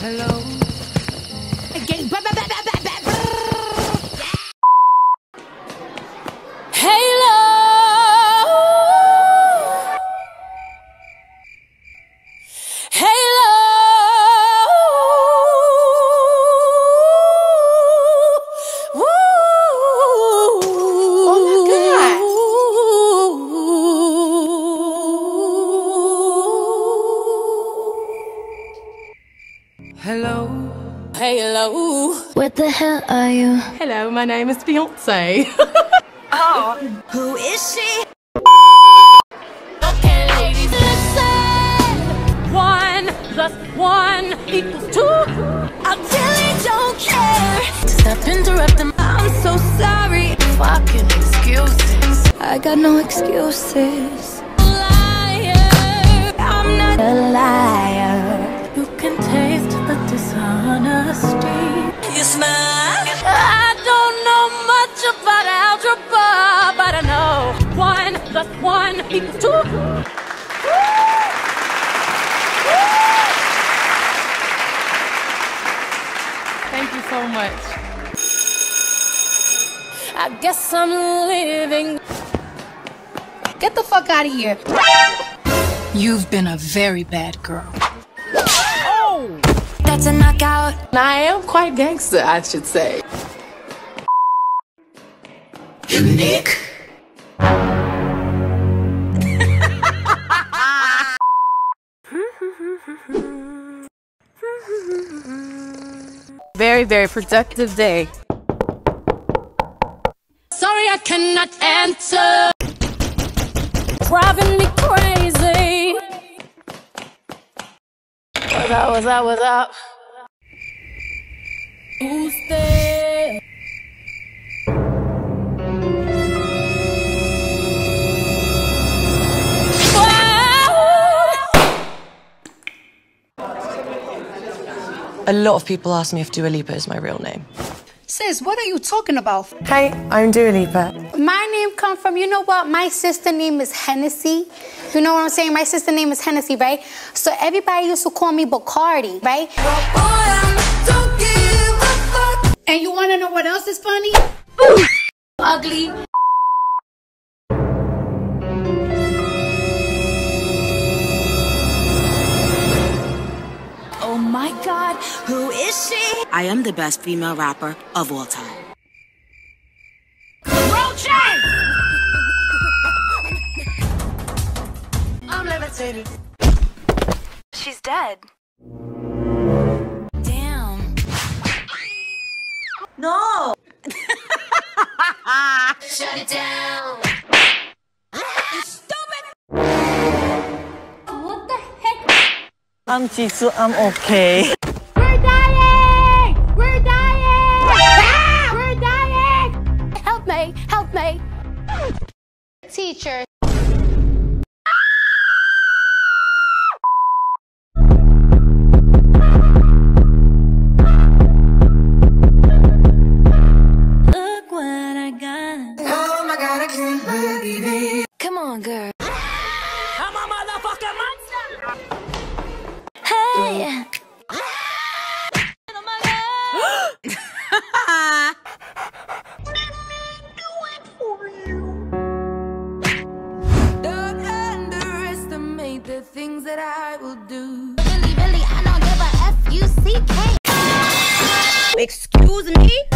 Hello. Again. Hello. Hello. What the hell are you? Hello, my name is Beyonce. Oh, who is she? Okay, ladies, listen. One plus one equals two. I really don't care. Stop interrupting. I'm so sorry. Fucking excuses. I got no excuses. Liar. I'm not A liar. One equals two. Thank you so much. I guess I'm living. Get the fuck out of here. You've been a very bad girl. Oh! That's a knockout. I am quite gangster, I should say. Unique. Very, very productive day. Sorry, I cannot answer. Driving me crazy. What's up? What's up? What's up? Who's there? A lot of people ask me if Dua Lipa is my real name. Sis, what are you talking about? Hey, I'm Dua Lipa. My name come from, you know what? My sister name is Hennessy. You know what I'm saying? My sister name is Hennessy, right? So everybody used to call me Bacardi, right? And you wanna know what else is funny? Ugly. God, who is she? I am the best female rapper of all time. Roaches! I'm levitating. She's dead. Damn. No! Shut it down. What the heck? I'm Jisoo, I'm okay. Teacher. Look what I got. Oh my god, I can't baby. Come on, girl. I'm a motherfucking monster. Hey! excuse me?